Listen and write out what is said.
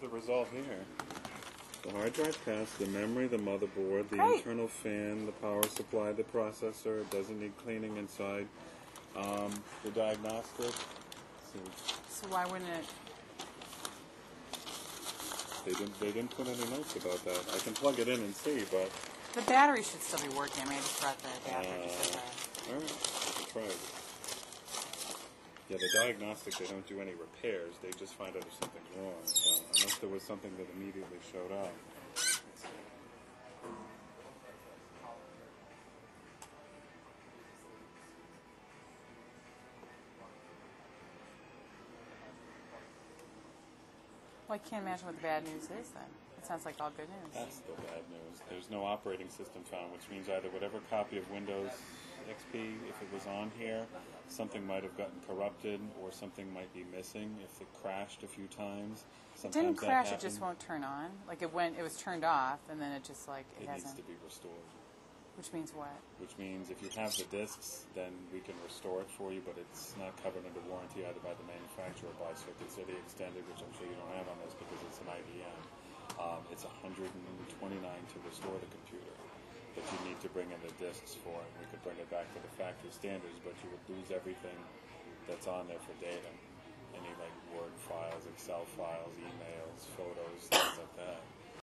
have the result here. The hard drive passed, the memory, the motherboard, the Great. internal fan, the power supply, the processor. It doesn't need cleaning inside. Um, the diagnostic. See, So why wouldn't it? they didn't. They didn't put any notes about that. I can plug it in and see, but The battery should still be working. I mean, I just brought the adapter. just Uh, like all right. I can try it. Yeah, the diagnostic. They don't do any repairs. They just find out if something's wrong. So unless there was something that immediately showed up. Well, I can't imagine what the bad news is then. It sounds like all good news. That's the bad news. There's no operating system found, which means either whatever copy of Windows XP, if it was on here, something might have gotten corrupted, or something might be missing if it crashed a few times. It didn't that crash. It just won't turn on. Like it went. It was turned off, and then it just like it, It needs hasn't. to be restored. Which means what? Which means if you have the discs, then we can restore it for you, but it's not covered under warranty either by the manufacturer or by Circuit City Extended, which I'm sure you don't have on this because it's an IBM. Um, it's 129 to restore the computer, but you need to bring in the discs for it. We could bring it back to the factory standards, but you would lose everything that's on there for data. Any like Word files, Excel files, emails,